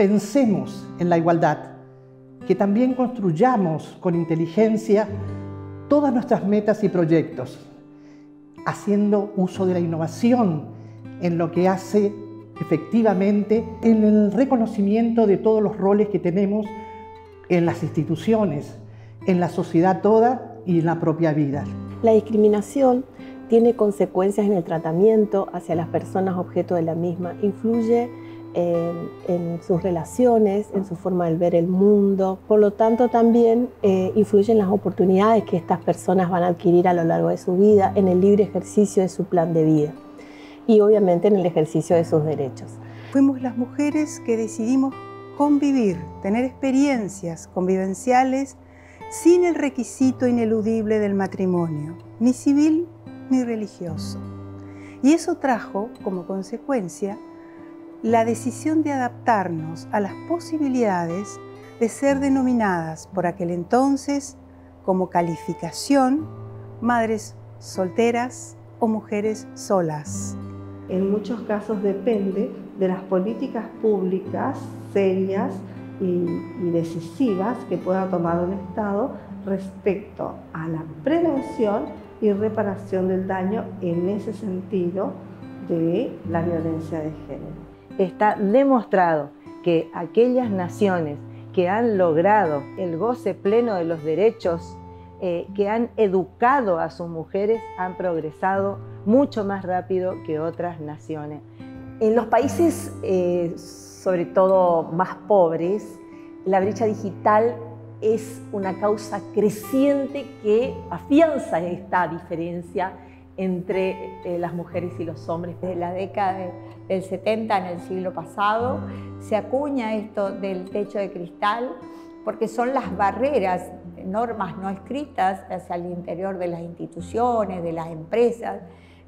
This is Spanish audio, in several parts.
pensemos en la igualdad, que también construyamos con inteligencia todas nuestras metas y proyectos, haciendo uso de la innovación en lo que hace efectivamente en el reconocimiento de todos los roles que tenemos en las instituciones, en la sociedad toda y en la propia vida. La discriminación tiene consecuencias en el tratamiento hacia las personas objeto de la misma, influye en, sus relaciones, en su forma de ver el mundo. Por lo tanto, también eh, influye en las oportunidades que estas personas van a adquirir a lo largo de su vida, en el libre ejercicio de su plan de vida y obviamente en el ejercicio de sus derechos. Fuimos las mujeres que decidimos convivir, tener experiencias convivenciales sin el requisito ineludible del matrimonio, ni civil ni religioso. Y eso trajo como consecuencia la decisión de adaptarnos a las posibilidades de ser denominadas por aquel entonces como calificación madres solteras o mujeres solas. En muchos casos depende de las políticas públicas serias y, decisivas que pueda tomar un Estado respecto a la prevención y reparación del daño en ese sentido de la violencia de género está demostrado que aquellas naciones que han logrado el goce pleno de los derechos, eh, que han educado a sus mujeres, han progresado mucho más rápido que otras naciones. En los países, eh, sobre todo más pobres, la brecha digital es una causa creciente que afianza esta diferencia entre eh, las mujeres y los hombres. Desde la década del 70 en el siglo pasado se acuña esto del techo de cristal porque son las barreras, normas no escritas hacia el interior de las instituciones, de las empresas,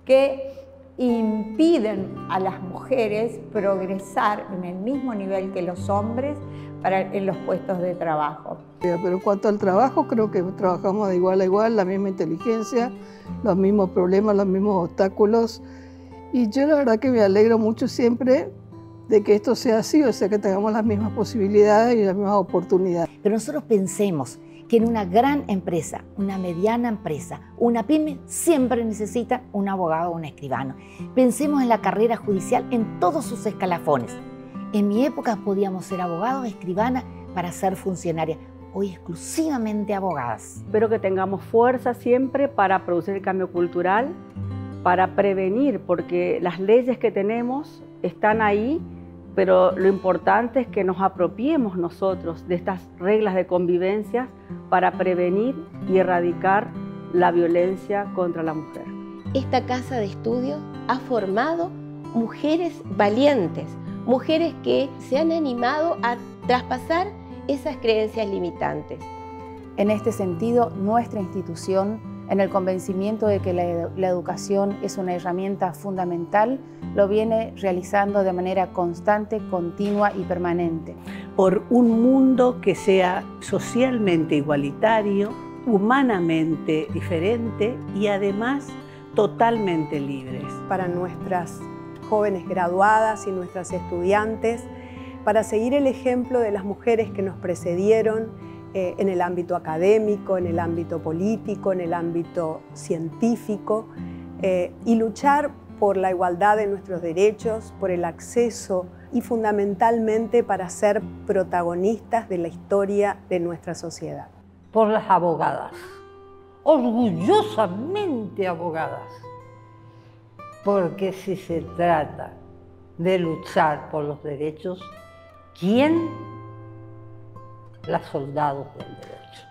que impiden a las mujeres progresar en el mismo nivel que los hombres para, en los puestos de trabajo. Pero en cuanto al trabajo, creo que trabajamos de igual a igual, la misma inteligencia, los mismos problemas, los mismos obstáculos. Y yo la verdad que me alegro mucho siempre de que esto sea así, o sea, que tengamos las mismas posibilidades y las mismas oportunidades. Pero nosotros pensemos que en una gran empresa, una mediana empresa, una pyme, siempre necesita un abogado o un escribano. Pensemos en la carrera judicial en todos sus escalafones. En mi época podíamos ser abogados, escribana para ser funcionaria. Hoy exclusivamente abogadas. Espero que tengamos fuerza siempre para producir el cambio cultural, para prevenir, porque las leyes que tenemos están ahí, pero lo importante es que nos apropiemos nosotros de estas reglas de convivencia para prevenir y erradicar la violencia contra la mujer. Esta casa de estudio ha formado mujeres valientes, mujeres que se han animado a traspasar esas creencias limitantes. En este sentido, nuestra institución, en el convencimiento de que la, educación es una herramienta fundamental, lo viene realizando de manera constante, continua y permanente. Por un mundo que sea socialmente igualitario, humanamente diferente y además totalmente libres. Para nuestras jóvenes graduadas y nuestras estudiantes, para seguir el ejemplo de las mujeres que nos precedieron eh, en el ámbito académico, en el ámbito político, en el ámbito científico, eh, y luchar por la igualdad de nuestros derechos, por el acceso y fundamentalmente para ser protagonistas de la historia de nuestra sociedad. Por las abogadas, orgullosamente abogadas porque si se trata de luchar por los derechos, ¿quién? Las soldados del derecho.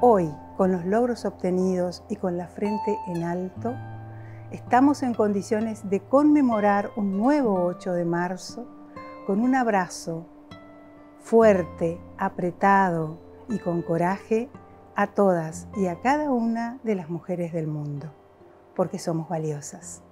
Hoy, con los logros obtenidos y con la frente en alto, estamos en condiciones de conmemorar un nuevo 8 de marzo con un abrazo fuerte, apretado y con coraje a todas y a cada una de las mujeres del mundo, porque somos valiosas.